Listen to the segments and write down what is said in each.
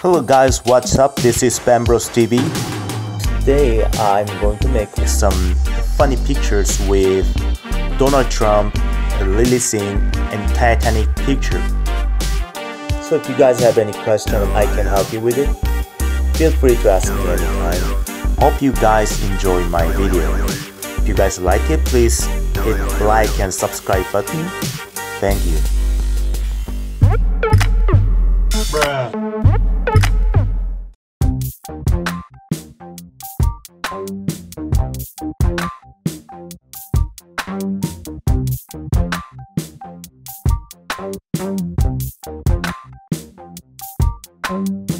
Hello guys, what's up? This is Benbros TV. Today I'm going to make some funny pictures with Donald Trump, Lilly Singh, and Titanic picture. So if you guys have any question, I can help you with it. Feel free to ask me anytime. Hope you guys enjoy my video. If you guys like it, please hit like and subscribe button. Thank you. Música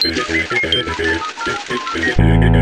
Thank you.